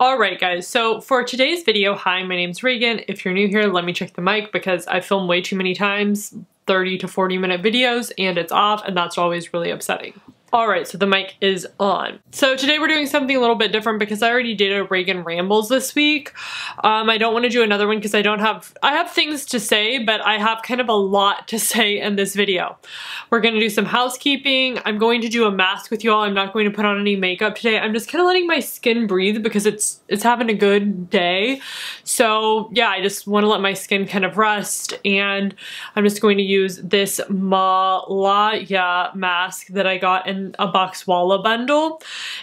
Alright guys, so for today's video, hi, my name's Reagan. If you're new here, let me check the mic because I film way too many times, 30 to 40 minute videos, and it's off, and that's always really upsetting. Alright, so the mic is on. So today we're doing something a little bit different because I already did a Reagan Rambles this week. Um, I don't want to do another one because I don't have, I have things to say, but I have kind of a lot to say in this video. We're going to do some housekeeping. I'm going to do a mask with you all. I'm not going to put on any makeup today. I'm just kind of letting my skin breathe because it's, it's having a good day. So yeah, I just want to let my skin kind of rest and I'm just going to use this Malaya mask that I got in a Boxwalla bundle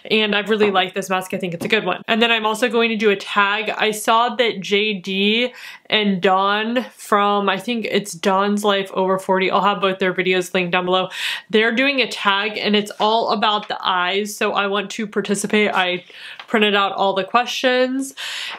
and I've really liked this mask. I think it's a good one. And then I'm also going to do a tag. I saw that JDee and Dawn from, I think it's Dawn's Life Over 40, I'll have both their videos linked down below. They're doing a tag and it's all about the eyes, so I want to participate. I printed out all the questions.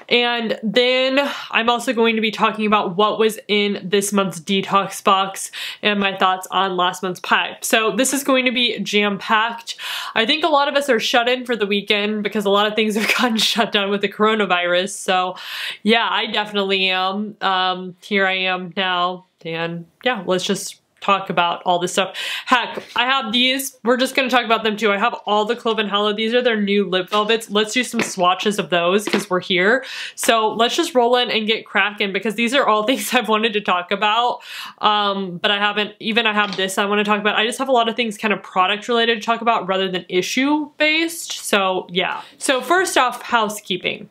And then I'm also going to be talking about what was in this month's detox box and my thoughts on last month's Pai. So this is going to be jam-packed. I think a lot of us are shut in for the weekend because a lot of things have gotten shut down with the coronavirus. So yeah, I definitely am. Um, here I am now. And yeah, let's just talk about all this stuff. Heck, I have these. We're just going to talk about them too. I have all the Clove and Hallow. These are their new lip velvets. Let's do some swatches of those because we're here. So let's just roll in and get cracking because these are all things I've wanted to talk about. Um, but I haven't, even I have this I want to talk about. I just have a lot of things kind of product related to talk about rather than issue based. So yeah. So first off, housekeeping.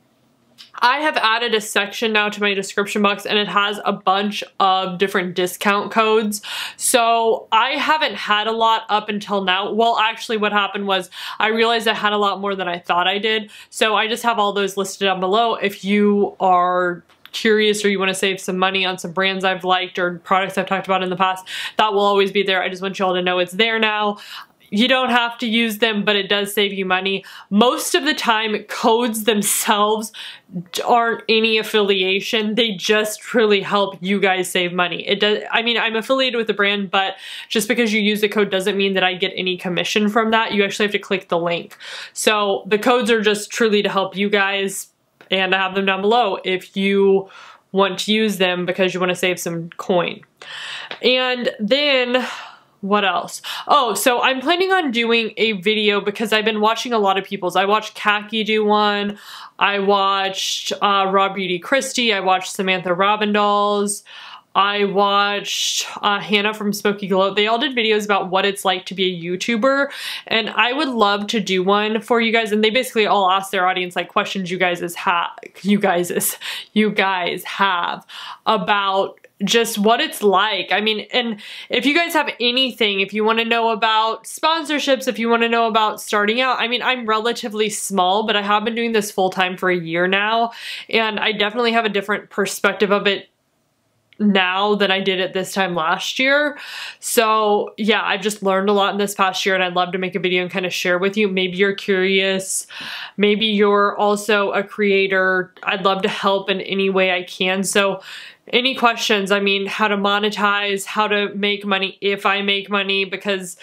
I have added a section now to my description box and it has a bunch of different discount codes. So I haven't had a lot up until now. Well, actually what happened was I realized I had a lot more than I thought I did. So I just have all those listed down below. If you are curious or you want to save some money on some brands I've liked or products I've talked about in the past, that will always be there. I just want you all to know it's there now. You don't have to use them, but it does save you money. Most of the time, codes themselves aren't any affiliation. They just really help you guys save money. It does. I mean, I'm affiliated with the brand, but just because you use the code doesn't mean that I get any commission from that. You actually have to click the link. So the codes are just truly to help you guys, and I have them down below if you want to use them because you want to save some coin. And then what else? Oh, so I'm planning on doing a video because I've been watching a lot of people's. I watched Kaki do one. I watched uh, Raw Beauty Kristi. I watched Samantha Ravndahl's. I watched uh, Hannah from Smoky Glow. They all did videos about what it's like to be a YouTuber, and I would love to do one for you guys. And they basically all ask their audience like questions you guys have, you guys you guys have about just what it's like. I mean, and if you guys have anything, if you want to know about sponsorships, if you want to know about starting out, I mean, I'm relatively small, but I have been doing this full time for a year now, and I definitely have a different perspective of it now than I did at this time last year. So yeah, I've just learned a lot in this past year and I'd love to make a video and kind of share with you. Maybe you're curious, maybe you're also a creator. I'd love to help in any way I can. So any questions, I mean, how to monetize, how to make money if I make money, because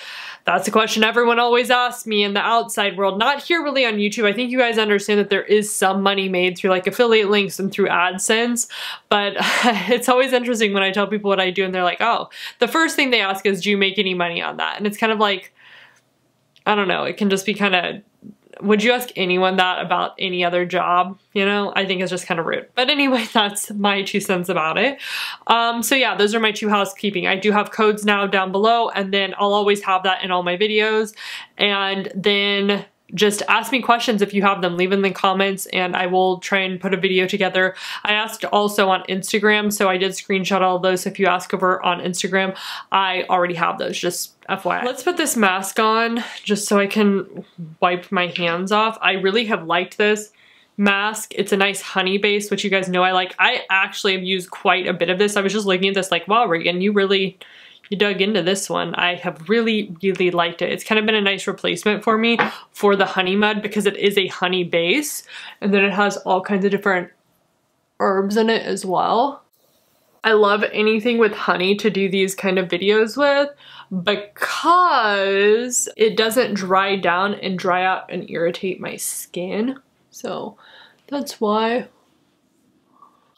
that's a question everyone always asks me in the outside world. Not here really on YouTube. I think you guys understand that there is some money made through like affiliate links and through AdSense, but it's always interesting when I tell people what I do and they're like, oh, the first thing they ask is, do you make any money on that? And it's kind of like, I don't know, it can just be kind of would you ask anyone that about any other job? You know, I think it's just kind of rude. But anyway, that's my two cents about it. Um, so yeah, those are my two housekeeping. I do have codes now down below and then I'll always have that in all my videos. And then just ask me questions if you have them. Leave in the comments and I will try and put a video together. I asked also on Instagram, so I did screenshot all those. If you ask over on Instagram, I already have those, just FYI. Let's put this mask on just so I can wipe my hands off. I really have liked this mask. It's a nice honey base, which you guys know I like. I actually have used quite a bit of this. I was just looking at this like, wow, Reagan, you really you dug into this one. I have really, really liked it. It's kind of been a nice replacement for me for the honey mud because it is a honey base and then it has all kinds of different herbs in it as well. I love anything with honey to do these kind of videos with because it doesn't dry down and dry out and irritate my skin. So That's why.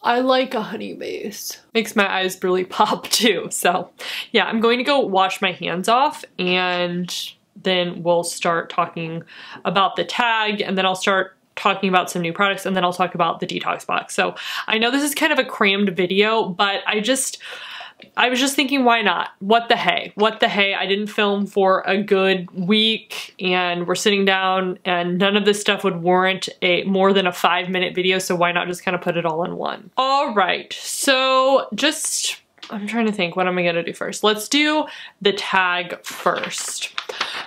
I like a honey base. Makes my eyes really pop too. So yeah, I'm going to go wash my hands off and then we'll start talking about the tag and then I'll start talking about some new products and then I'll talk about the detox box. So I know this is kind of a crammed video, but I just, I was just thinking, why not? What the hey? What the hey? I didn't film for a good week and we're sitting down and none of this stuff would warrant a more than a five minute video. So why not just kind of put it all in one? All right. So just, I'm trying to think, what am I going to do first? Let's do the tag first.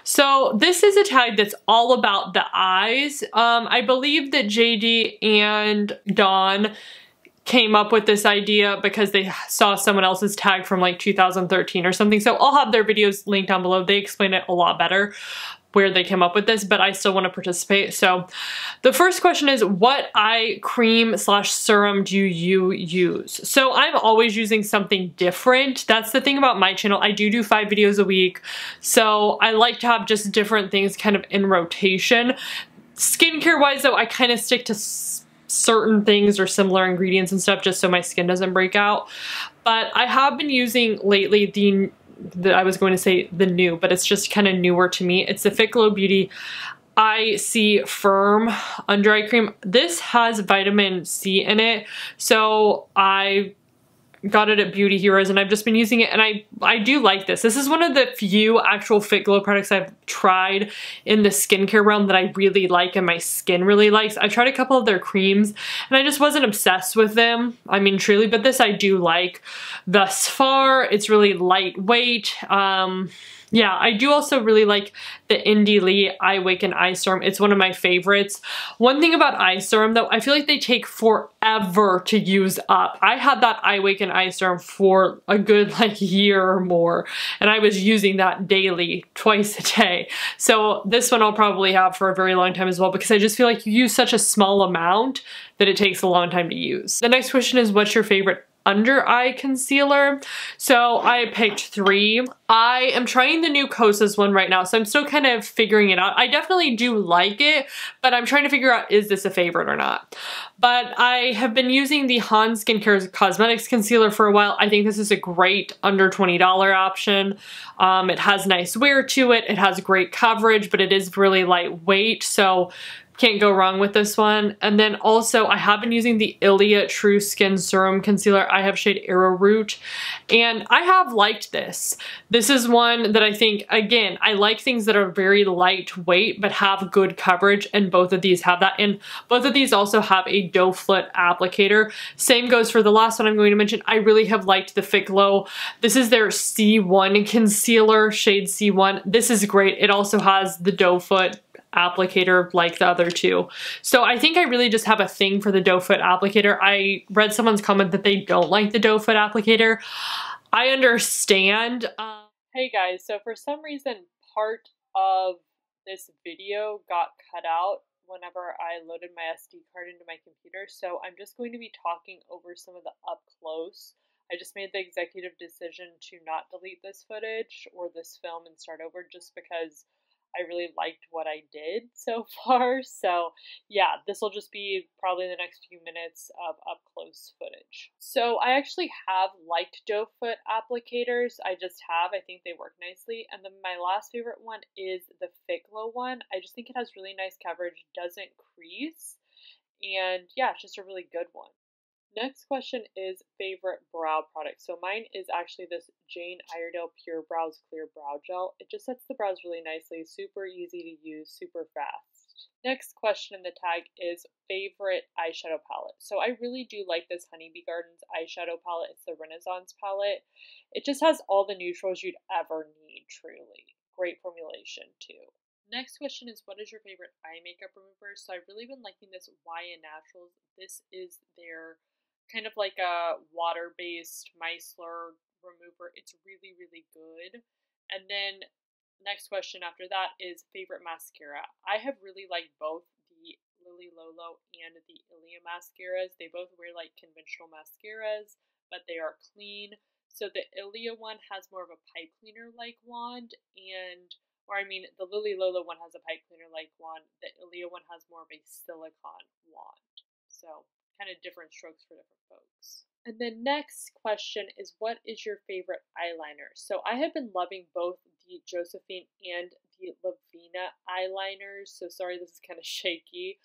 So this is a tag that's all about the eyes. Um, I believe that JDee and Dawn came up with this idea because they saw someone else's tag from like 2013 or something. So I'll have their videos linked down below. They explain it a lot better where they came up with this, but I still want to participate. So the first question is, what eye cream slash serum do you use? So I'm always using something different. That's the thing about my channel. I do do five videos a week. So I like to have just different things kind of in rotation. Skincare wise though, I kind of stick to certain things or similar ingredients and stuff just so my skin doesn't break out. But I have been using lately the, the I was going to say the new, but it's just kind of newer to me. It's the Fit Glow Beauty Eye C Firm Under Eye Cream. This has vitamin C in it, so I got it at Beauty Heroes and I've just been using it and I, I do like this. This is one of the few actual Fit Glow products I've tried in the skincare realm that I really like and my skin really likes. I tried a couple of their creams and I just wasn't obsessed with them. I mean, truly, but this I do like thus far. It's really lightweight. Um, yeah, I do also really like the Indie Lee I-Waken Eye Serum. It's one of my favorites. One thing about Eye Serum though, I feel like they take forever to use up. I had that I-Waken Eye Serum for a good like year or more and I was using that daily, twice a day. So this one I'll probably have for a very long time as well because I just feel like you use such a small amount that it takes a long time to use. The next question is what's your favorite under eye concealer. So I picked three. I am trying the new Kosas one right now, so I'm still kind of figuring it out. I definitely do like it, but I'm trying to figure out is this a favorite or not. But I have been using the Han Skincare Cosmetics Concealer for a while. I think this is a great under $20 option. Um, it has nice wear to it. It has great coverage, but it is really lightweight. So can't go wrong with this one. And then also I have been using the Ilia True Skin Serum Concealer. I have shade Arrowroot and I have liked this. This is one that I think, again, I like things that are very lightweight but have good coverage and both of these have that. And both of these also have a doe foot applicator. Same goes for the last one I'm going to mention. I really have liked the Fit Glow. This is their C1 concealer, shade C1. This is great. It also has the doe foot applicator like the other two. So I think I really just have a thing for the doe foot applicator. I read someone's comment that they don't like the doe foot applicator. I understand. Um, hey guys, so for some reason part of this video got cut out whenever I loaded my SD card into my computer. So I'm just going to be talking over some of the up close. I just made the executive decision to not delete this footage or this film and start over just because I really liked what I did so far. So, yeah, this will just be probably the next few minutes of up close footage. So, I actually have liked doe foot applicators. I just have. I think they work nicely. And then my last favorite one is the Fit Glow one. I just think it has really nice coverage, doesn't crease. And yeah, it's just a really good one. Next question is favorite brow product. So mine is actually this Jane Iredale Pure Brows Clear Brow Gel. It just sets the brows really nicely, super easy to use, super fast. Next question in the tag is favorite eyeshadow palette. So I really do like this Honeybee Gardens eyeshadow palette. It's the Renaissance palette. It just has all the neutrals you'd ever need, truly. Great formulation too. Next question is what is your favorite eye makeup remover? So I've really been liking this Waya Naturals. This is their kind of like a water based micellar remover. It's really, really good. And then next question after that is favorite mascara. I have really liked both the Lily Lolo and the Ilia mascaras. They both wear like conventional mascaras, but they are clean. So the Ilia one has more of a pipe cleaner like wand and or I mean the Lily Lolo one has a pipe cleaner like wand. The Ilia one has more of a silicone wand. Kind of different strokes for different folks. And the next question is what is your favorite eyeliner? So I have been loving both the Josephine and the Lavina eyeliners. So sorry this is kind of shaky,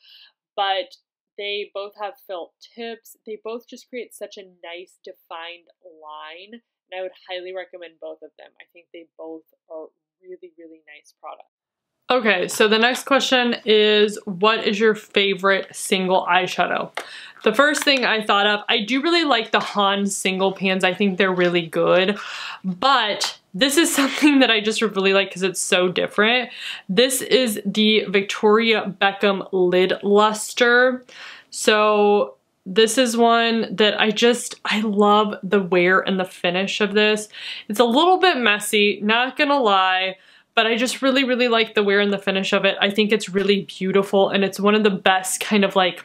but they both have felt tips. They both just create such a nice defined line. And I would highly recommend both of them. I think they both are really, really nice products. Okay, so the next question is what is your favorite single eyeshadow? The first thing I thought of, I do really like the Han single pans. I think they're really good, but this is something that I just really like because it's so different. This is the Victoria Beckham Lid Luster. So this is one that I just, I love the wear and the finish of this. It's a little bit messy, not gonna lie, but I just really, really like the wear and the finish of it. I think it's really beautiful and it's one of the best kind of like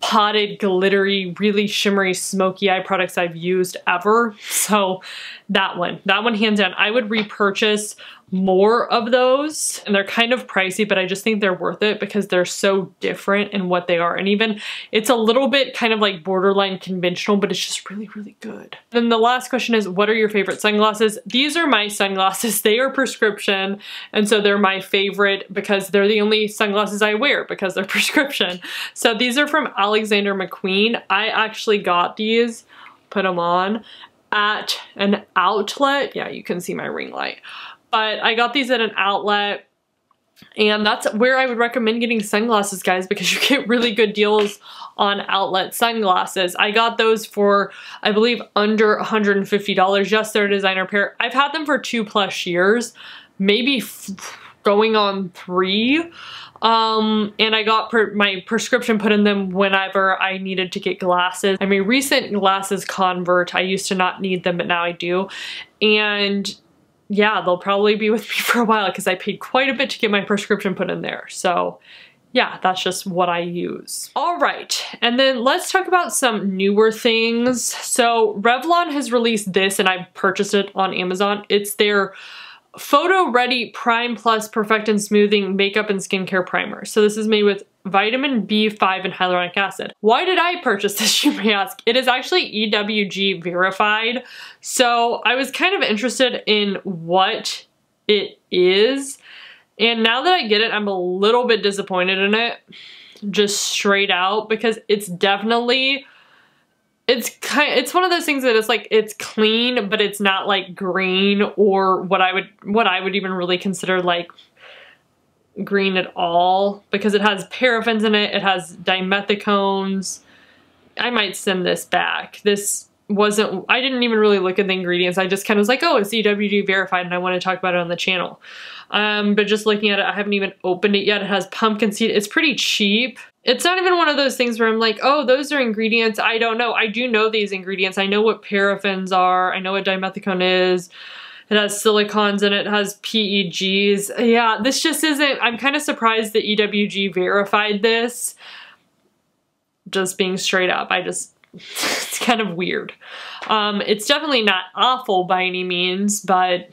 potted, glittery, really shimmery, smoky eye products I've used ever. So that one, that one hands down. I would repurchase more of those and they're kind of pricey but I just think they're worth it because they're so different in what they are and even it's a little bit kind of like borderline conventional but it's just really really good. Then the last question is what are your favorite sunglasses? These are my sunglasses. They are prescription and so they're my favorite because they're the only sunglasses I wear because they're prescription. So these are from Alexander McQueen. I actually got these, put them on at an outlet. Yeah, you can see my ring light but I got these at an outlet and that's where I would recommend getting sunglasses, guys, because you get really good deals on outlet sunglasses. I got those for, I believe, under $150. Yes, they're a designer pair. I've had them for two plus years, maybe going on three. Um, and I got my prescription put in them whenever I needed to get glasses. I'm a recent glasses convert. I used to not need them, but now I do. And yeah, they'll probably be with me for a while because I paid quite a bit to get my prescription put in there. So yeah, that's just what I use. All right, and then let's talk about some newer things. So Revlon has released this and I purchased it on Amazon. It's their Photo Ready Prime Plus Perfect and Smoothing Makeup and Skincare Primer. So this is made with vitamin B5 and hyaluronic acid. Why did I purchase this, you may ask? It is actually EWG verified. So I was kind of interested in what it is. And now that I get it, I'm a little bit disappointed in it, just straight out, because it's definitely it's kind it's one of those things that it's like it's clean but it's not like green or what I would what I would even really consider like green at all because it has paraffins in it, it has dimethicones. I might send this back. This wasn't, I didn't even really look at the ingredients. I just kind of was like, oh, it's EWG verified and I want to talk about it on the channel. Um, but just looking at it, I haven't even opened it yet. It has pumpkin seed. It's pretty cheap. It's not even one of those things where I'm like, oh, those are ingredients. I don't know. I do know these ingredients. I know what paraffins are. I know what dimethicone is. It has silicons and it, has PEGs. Yeah, this just isn't, I'm kind of surprised that EWG verified this. Just being straight up, I just, it's kind of weird. Um, it's definitely not awful by any means, but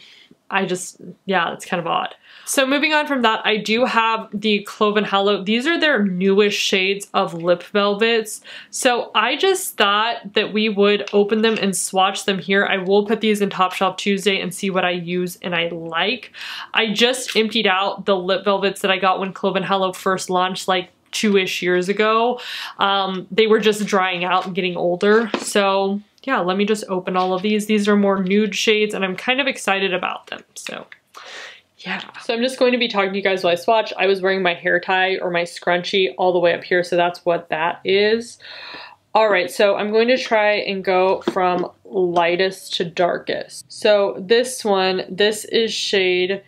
I just, yeah, it's kind of odd. So moving on from that, I do have the Clove and Hallow. These are their newest shades of lip velvets. So I just thought that we would open them and swatch them here. I will put these in Top Shelf Tuesday and see what I use and I like. I just emptied out the lip velvets that I got when Clove and Hallow first launched like two-ish years ago. Um, they were just drying out and getting older. So yeah, let me just open all of these. These are more nude shades and I'm kind of excited about them. So yeah. So I'm just going to be talking to you guys while I swatch. I was wearing my hair tie or my scrunchie all the way up here, so that's what that is. All right, so I'm going to try and go from lightest to darkest. So this one, this is shade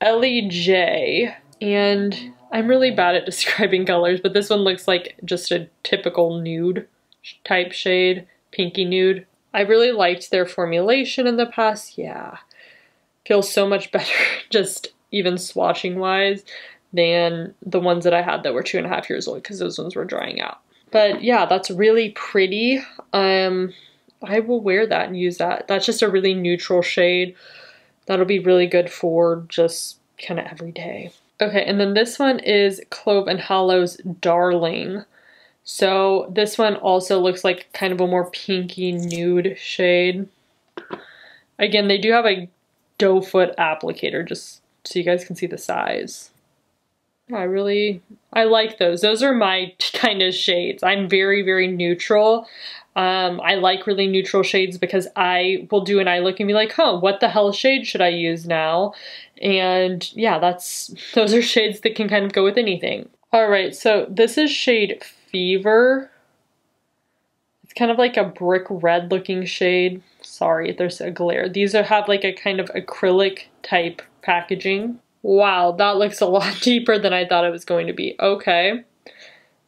LEJ, and I'm really bad at describing colors, but this one looks like just a typical nude type shade, pinky nude. I really liked their formulation in the past, yeah feels so much better just even swatching wise than the ones that I had that were two and a half years old because those ones were drying out. But yeah, that's really pretty. Um, I will wear that and use that. That's just a really neutral shade. That'll be really good for just kind of every day. Okay, and then this one is Clove and Hallow's Darling. So this one also looks like kind of a more pinky nude shade. Again, they do have a doe foot applicator just so you guys can see the size. I really, I like those. Those are my kind of shades. I'm very, very neutral. Um, I like really neutral shades because I will do an eye look and be like, huh, what the hell shade should I use now? And yeah, that's, those are shades that can kind of go with anything. All right, so this is shade Fever. It's kind of like a brick red looking shade. Sorry, there's a glare. These are, have like a kind of acrylic type packaging. Wow, that looks a lot deeper than I thought it was going to be. Okay.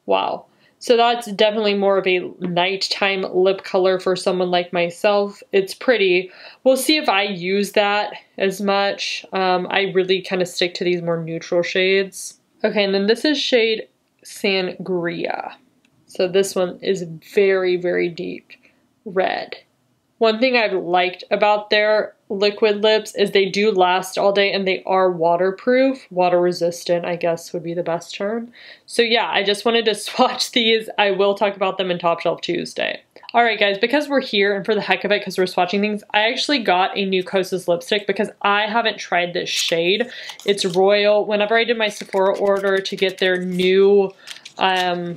Wow. So that's definitely more of a nighttime lip color for someone like myself. It's pretty. We'll see if I use that as much. Um, I really kind of stick to these more neutral shades. Okay, and then this is shade Sangria. So this one is very, very deep red. One thing I've liked about their liquid lips is they do last all day and they are waterproof, water resistant, I guess would be the best term. So yeah, I just wanted to swatch these. I will talk about them in Top Shelf Tuesday. All right, guys, because we're here and for the heck of it, because we're swatching things, I actually got a new Kosas lipstick because I haven't tried this shade. It's Royal. Whenever I did my Sephora order to get their new um,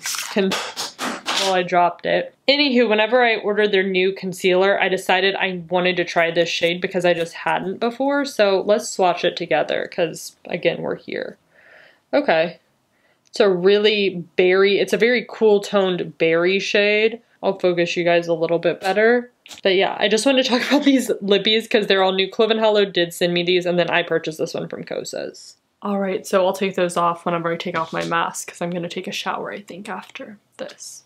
well, I dropped it. Anywho, whenever I ordered their new concealer, I decided I wanted to try this shade because I just hadn't before. So let's swatch it together because, again, we're here. Okay. It's a really berry, it's a very cool toned berry shade. I'll focus you guys a little bit better. But yeah, I just wanted to talk about these lippies because they're all new. Clove and Hallow did send me these and then I purchased this one from Kosas. All right, so I'll take those off whenever I take off my mask because I'm going to take a shower, I think, after this.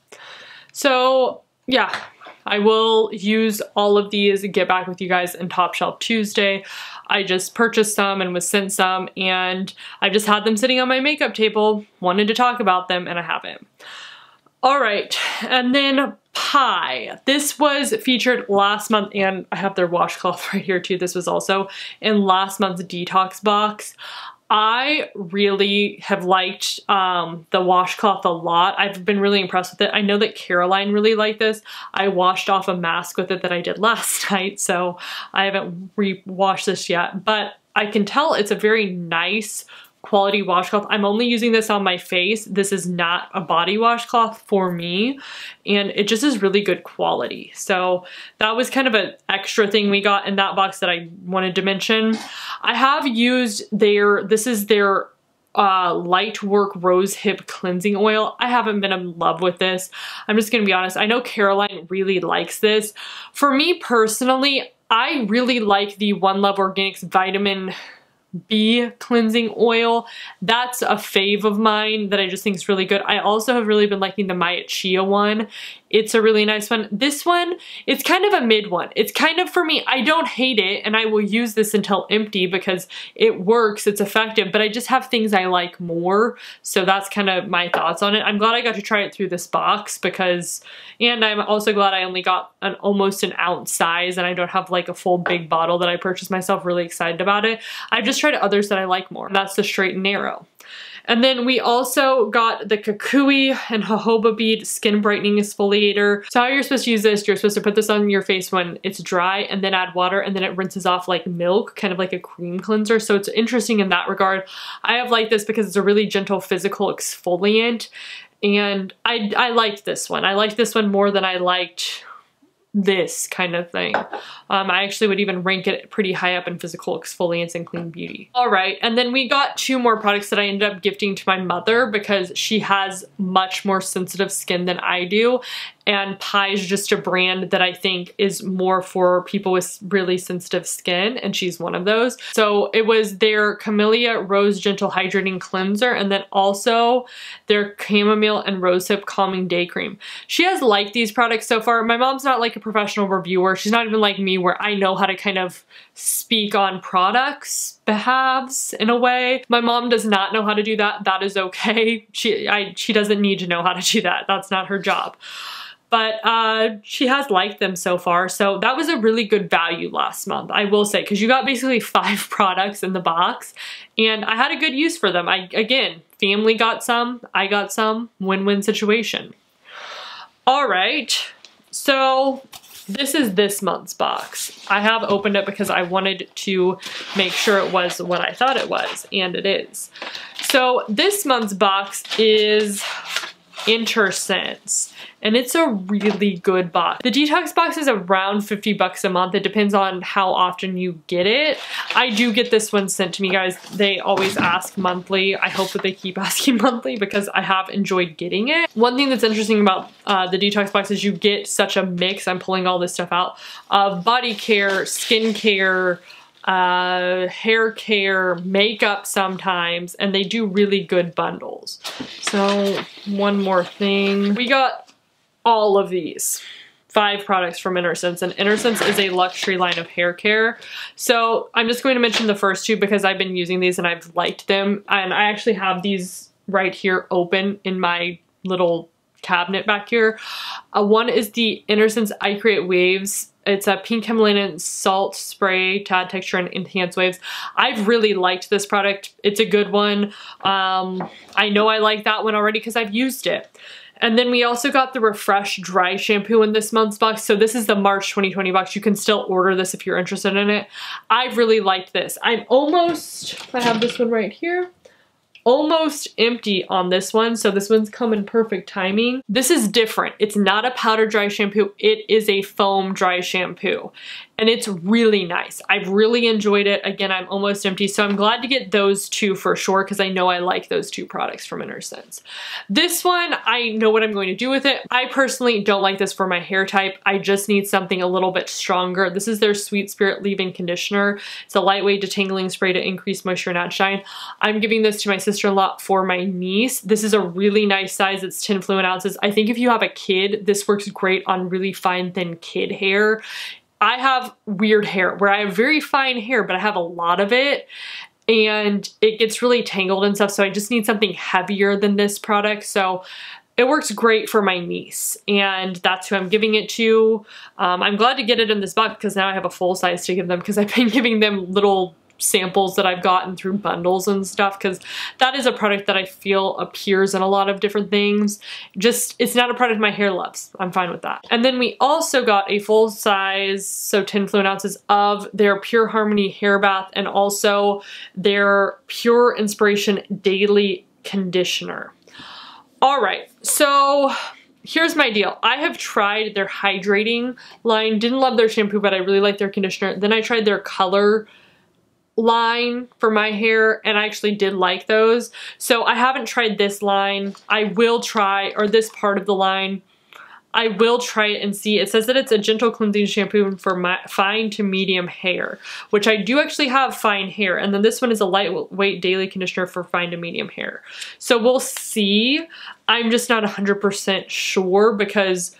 So yeah, I will use all of these and get back with you guys in Top Shelf Tuesday. I just purchased some and was sent some and I just had them sitting on my makeup table, wanted to talk about them and I haven't. All right, and then Pai. This was featured last month, and I have their washcloth right here too. This was also in last month's detox box. I really have liked um, the washcloth a lot. I've been really impressed with it. I know that Caroline really liked this. I washed off a mask with it that I did last night, so I haven't re-washed this yet. But I can tell it's a very nice quality washcloth. I'm only using this on my face. This is not a body washcloth for me and it just is really good quality. So that was kind of an extra thing we got in that box that I wanted to mention. I have used their, this is their uh, light work rose hip cleansing oil. I haven't been in love with this. I'm just gonna be honest. I know Caroline really likes this. For me personally, I really like the One Love Organics vitamin B cleansing oil. That's a fave of mine that I just think is really good. I also have really been liking the Maya Chia one. It's a really nice one. This one, it's kind of a mid one. It's kind of for me, I don't hate it and I will use this until empty because it works, it's effective, but I just have things I like more. So that's kind of my thoughts on it. I'm glad I got to try it through this box because, and I'm also glad I only got an almost an ounce size and I don't have like a full big bottle that I purchased myself. Really excited about it. I've just tried others that I like more. That's the straight and narrow. And then we also got the Kukui and Jojoba Bead Skin Brightening Exfoliator. So how you're supposed to use this, you're supposed to put this on your face when it's dry and then add water and then it rinses off like milk, kind of like a cream cleanser. So it's interesting in that regard. I have liked this because it's a really gentle physical exfoliant and I, I liked this one. I liked this one more than I liked this kind of thing. Um, I actually would even rank it pretty high up in physical exfoliants and clean beauty. All right, and then we got two more products that I ended up gifting to my mother because she has much more sensitive skin than I do and Pai is just a brand that I think is more for people with really sensitive skin and she's one of those. So it was their Camellia Rose Gentle Hydrating Cleanser and then also their Chamomile and Rosehip Calming Day Cream. She has liked these products so far. My mom's not like a professional reviewer. She's not even like me where I know how to kind of speak on products behalves in a way. My mom does not know how to do that. That is okay. She I she doesn't need to know how to do that. That's not her job but uh, she has liked them so far. So that was a really good value last month, I will say, because you got basically five products in the box and I had a good use for them. I Again, family got some, I got some, win-win situation. All right, so this is this month's box. I have opened it because I wanted to make sure it was what I thought it was, and it is. So this month's box is Innersense and it's a really good box. The detox box is around 50 bucks a month. It depends on how often you get it. I do get this one sent to me guys. They always ask monthly. I hope that they keep asking monthly because I have enjoyed getting it. One thing that's interesting about uh, the detox box is you get such a mix. I'm pulling all this stuff out of body care, skin care, uh, hair care, makeup sometimes, and they do really good bundles. So one more thing. We got all of these five products from Innersense and Innersense is a luxury line of hair care. So I'm just going to mention the first two because I've been using these and I've liked them and I actually have these right here open in my little cabinet back here. Uh, one is the Innersense I Create Waves it's a pink Himalayan salt spray to add texture and enhance waves. I've really liked this product. It's a good one. Um, I know I like that one already because I've used it. And then we also got the Refresh Dry Shampoo in this month's box. So this is the March 2020 box. You can still order this if you're interested in it. I've really liked this. I'm almost, I have this one right here almost empty on this one. So this one's come in perfect timing. This is different. It's not a powder dry shampoo. It is a foam dry shampoo and it's really nice. I've really enjoyed it. Again, I'm almost empty, so I'm glad to get those two for sure because I know I like those two products from Innersense. This one, I know what I'm going to do with it. I personally don't like this for my hair type. I just need something a little bit stronger. This is their Sweet Spirit Leave-In Conditioner. It's a lightweight detangling spray to increase moisture and add shine. I'm giving this to my sister-in-law for my niece. This is a really nice size. It's 10 fluid ounces. I think if you have a kid, this works great on really fine, thin kid hair. I have weird hair where I have very fine hair, but I have a lot of it and it gets really tangled and stuff. So I just need something heavier than this product. So it works great for my niece and that's who I'm giving it to. Um, I'm glad to get it in this box because now I have a full size to give them because I've been giving them little samples that I've gotten through bundles and stuff because that is a product that I feel appears in a lot of different things. Just, it's not a product my hair loves. I'm fine with that. And then we also got a full size, so 10 fluid ounces of their Pure Harmony hair bath and also their Pure Inspiration Daily Conditioner. All right, so here's my deal. I have tried their hydrating line. Didn't love their shampoo, but I really like their conditioner. Then I tried their color line for my hair and I actually did like those. So I haven't tried this line. I will try, or this part of the line. I will try it and see. It says that it's a gentle cleansing shampoo for my fine to medium hair, which I do actually have fine hair. And then this one is a lightweight daily conditioner for fine to medium hair. So we'll see. I'm just not 100% sure because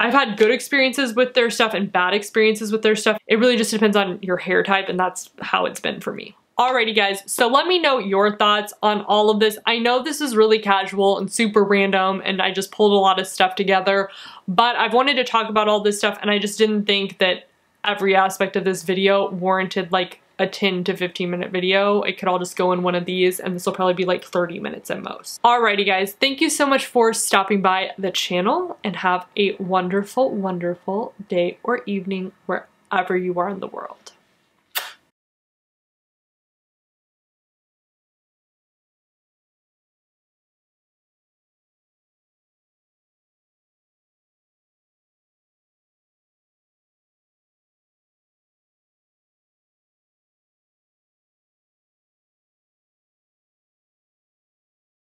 I've had good experiences with their stuff and bad experiences with their stuff. It really just depends on your hair type and that's how it's been for me. Alrighty guys, so let me know your thoughts on all of this. I know this is really casual and super random and I just pulled a lot of stuff together, but I've wanted to talk about all this stuff and I just didn't think that every aspect of this video warranted like a 10 to 15 minute video. It could all just go in one of these and this will probably be like 30 minutes at most. Alrighty guys, thank you so much for stopping by the channel and have a wonderful, wonderful day or evening wherever you are in the world.